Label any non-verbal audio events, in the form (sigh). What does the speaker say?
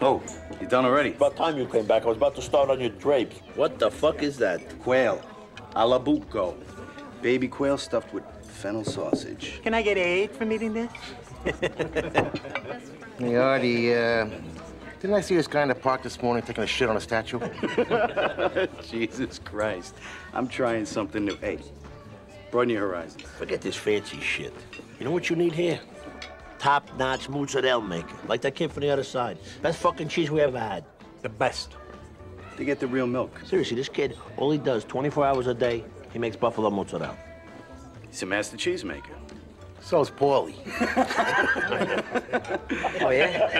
Oh, you done already? About time you came back. I was about to start on your drapes. What the fuck is that? Quail. A la buco. Baby quail stuffed with fennel sausage. Can I get aid from eating this? (laughs) Hey, Artie, uh, didn't I see this guy in the park this morning taking a shit on a statue? (laughs) Jesus Christ. I'm trying something new. Hey, broaden your horizons. Forget this fancy shit. You know what you need here? Top-notch mozzarella maker, like that kid from the other side. Best fucking cheese we ever had. The best. To get the real milk. Seriously, this kid, all he does 24 hours a day, he makes buffalo mozzarella. He's a master cheesemaker. So is Paulie. (laughs) Oh, yeah? All right.